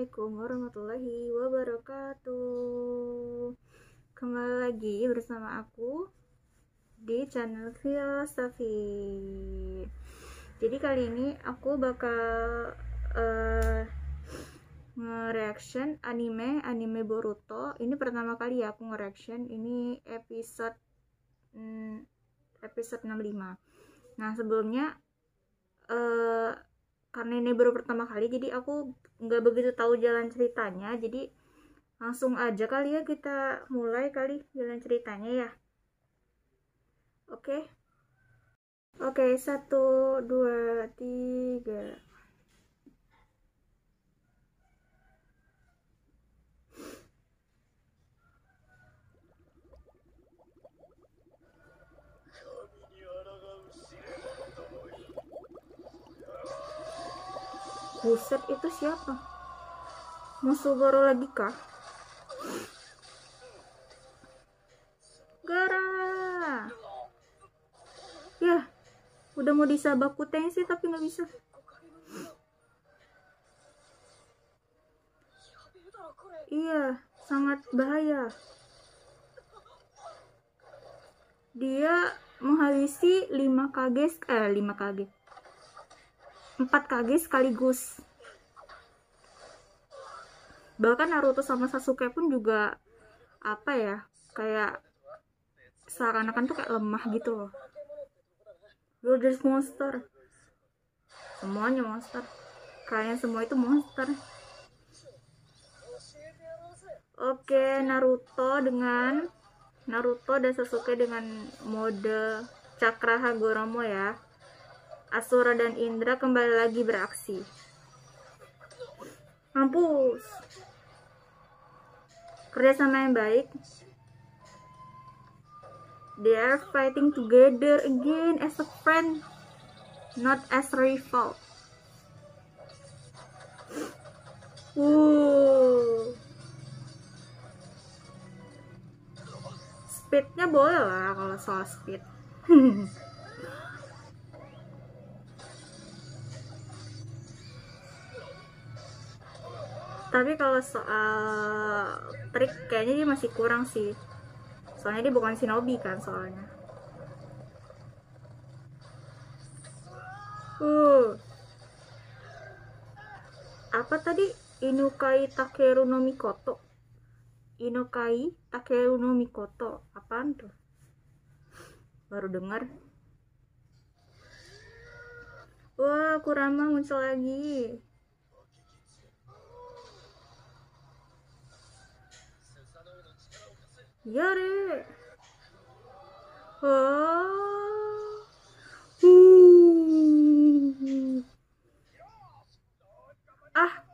Assalamualaikum warahmatullahi wabarakatuh. Kembali lagi bersama aku di channel Filosofi. Jadi kali ini aku bakal uh, nge-reaction anime anime Boruto. Ini pertama kali ya aku nge-reaction. Ini episode hmm, episode 65 Nah sebelumnya uh, karena ini baru pertama kali jadi aku nggak begitu tahu jalan ceritanya. Jadi langsung aja kali ya kita mulai kali jalan ceritanya ya. Oke? Okay? oke okay, satu dua tiga Buset itu siapa? Musuh baru lagi kah? Gara. Ya, udah mau disabak kuteng sih tapi nggak bisa. Iya, sangat bahaya. Dia menghabisi 5 kg eh 5 kg 4 kg sekaligus. Bahkan Naruto sama Sasuke pun juga apa ya kayak seakan-akan tuh kayak lemah gitu loh. Brothers monster. Semuanya monster. Kayaknya semua itu monster. Oke Naruto dengan Naruto dan Sasuke dengan mode Cakra Hagoromo ya Asura dan Indra kembali lagi beraksi. Mampus. Kerjasama yang baik. They are fighting together again as a friend, not as rival. Speednya boleh lah kalau soal speed. tapi kalau soal trik kayaknya dia masih kurang sih. Soalnya dia bukan shinobi kan soalnya. Uh. Apa tadi? Inukai Takeru no Mikoto. Inukai Takeru no Mikoto. Apaan tuh? Baru dengar. Wah Kurama muncul lagi Yare. Oh. Uh. Ah.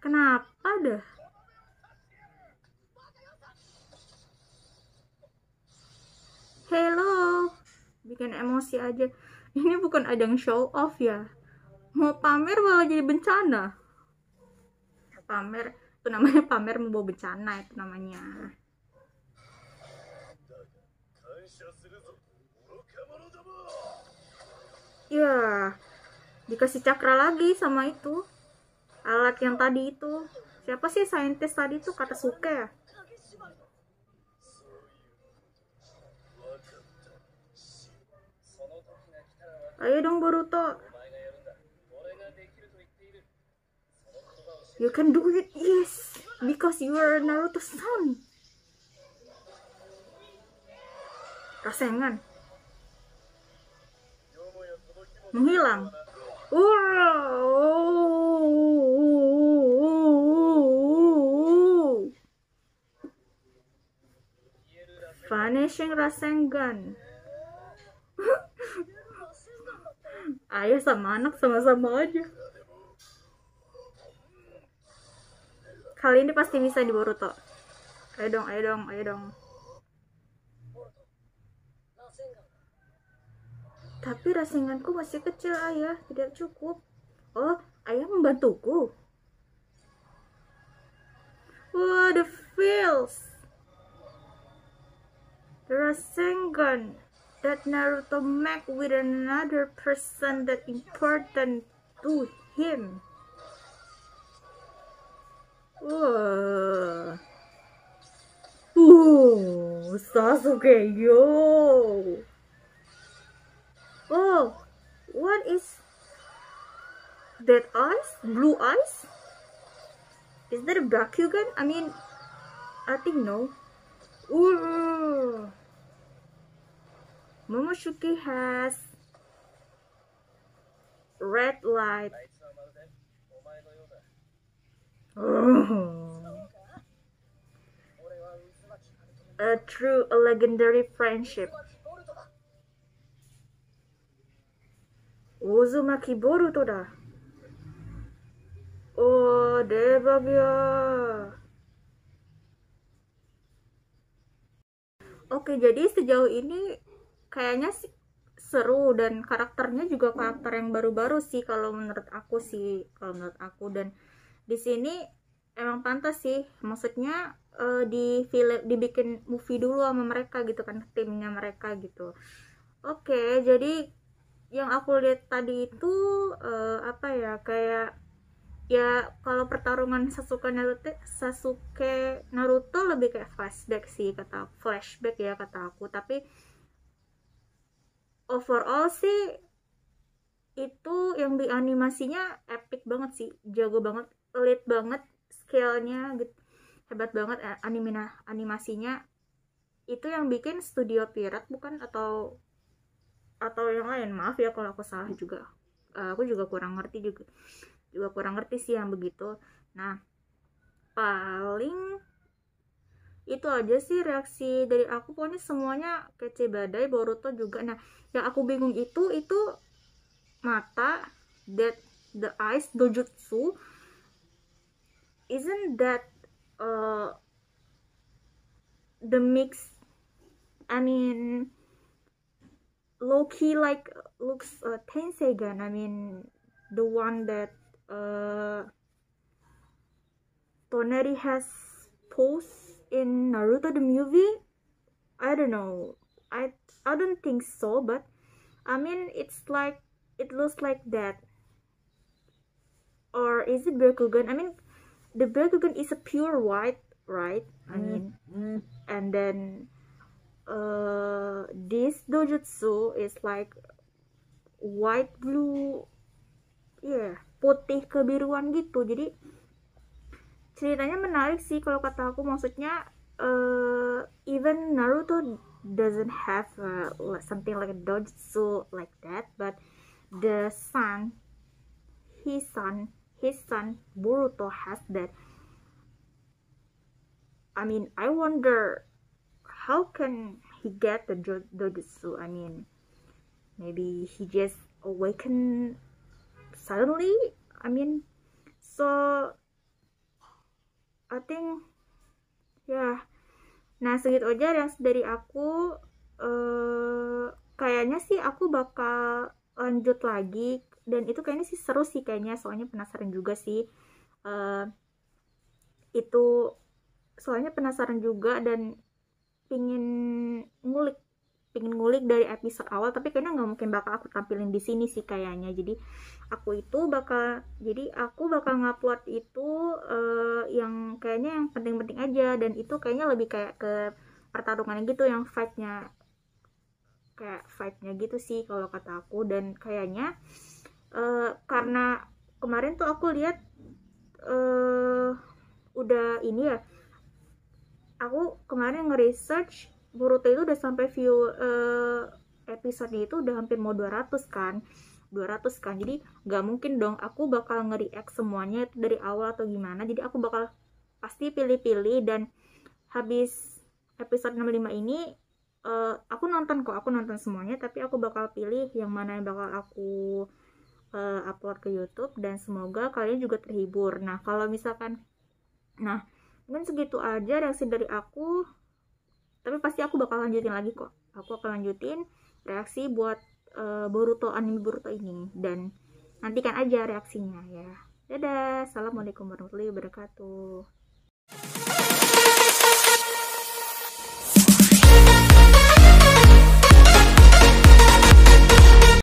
Kenapa dah? Hello. Bikin emosi aja. Ini bukan ajang show off ya. Mau pamer malah jadi bencana. Pamer itu namanya pamer membawa bencana itu namanya. Ya dikasih cakra lagi sama itu. Alat yang tadi itu. Siapa sih saintis tadi itu kata suka ya ayo dong Boruto You can do it, yes, because you are Naruto's son. Rasengan. Menghilang. Vanishing Rasengan. Ayah sama anak sama-sama aja. Kali ini pasti bisa di Boruto. Ayo dong, ayo dong, ayo dong. Tapi rasinganku masih kecil ayah, tidak cukup. Oh, ayah membantuku. Wah, the feels. Rasengan that Naruto make with another person that important to him. Uh, Sasuke, yo. Oh, what is that eyes? Blue eyes? Is that a Bakugan? I mean, I think no. Ooh. Momoshiki has red light. A true, a legendary friendship. Uzumaki Boruto da. Oh, debag ya. Oke, jadi sejauh ini kayaknya sih seru dan karakternya juga karakter yang baru-baru sih kalau menurut aku sih, kalau menurut aku dan di sini emang pantas sih. Maksudnya uh, di film dibikin movie dulu sama mereka gitu kan timnya mereka gitu. Oke, jadi yang aku lihat tadi itu uh, apa ya kayak ya kalau pertarungan Sasuke Naruto Sasuke Naruto lebih kayak flashback sih kata flashback ya kata aku tapi overall sih itu yang di animasinya epic banget sih jago banget lead banget skillnya hebat banget eh, animina animasinya. Itu yang bikin studio Pirat bukan? Atau atau yang lain? Maaf ya kalau aku salah juga. Uh, aku juga kurang ngerti juga juga kurang ngerti sih yang begitu. Nah paling itu aja sih reaksi dari aku. Pokoknya semuanya kece badai Boruto juga. Nah yang aku bingung itu itu mata that the eyes dojutsu isn't that uh, the mix I mean low-key like looks uh, Tensegan. I mean, the one that uh, Toneri has posed in Naruto the movie. I don't know. I I don't think so, but I mean, it's like it looks like that. Or is it Bakugan? I mean, the Bakugan is a pure white, right? I mm-hmm. mean, mm. and then uh, this dojutsu is like white blue yeah, putih kebiruan gitu jadi ceritanya menarik sih kalau kata aku maksudnya uh, even Naruto doesn't have uh, something like a dojutsu like that but the son his son his son Boruto has that I mean I wonder how can he get the dojutsu? I mean, maybe he just awakened suddenly. I mean, so I think ya. Yeah. Nah segitu aja dari aku. Uh, kayaknya sih aku bakal lanjut lagi. Dan itu kayaknya sih seru sih kayaknya soalnya penasaran juga sih. Uh, itu soalnya penasaran juga dan pingin ngulik pingin ngulik dari episode awal tapi kayaknya nggak mungkin bakal aku tampilin di sini sih kayaknya. Jadi aku itu bakal jadi aku bakal ngupload itu uh, yang kayaknya yang penting-penting aja. Dan itu kayaknya lebih kayak ke pertarungan gitu yang fightnya kayak fightnya gitu sih kalau kata aku. Dan kayaknya uh, karena kemarin tuh aku lihat uh, udah ini ya aku kemarin nge-research Boruto itu udah sampai view uh, episode itu udah hampir mau 200 kan. 200 kan. Jadi gak mungkin dong aku bakal nge-react semuanya itu dari awal atau gimana. Jadi aku bakal pasti pilih-pilih dan habis episode 65 ini uh, aku nonton kok aku nonton semuanya tapi aku bakal pilih yang mana yang bakal aku uh, upload ke YouTube dan semoga kalian juga terhibur. Nah kalau misalkan nah mungkin segitu aja reaksi dari aku tapi pasti aku bakal lanjutin lagi kok. Aku akan lanjutin reaksi buat uh, Boruto anime Boruto ini dan nantikan aja reaksinya ya. Dadah assalamualaikum warahmatullahi wabarakatuh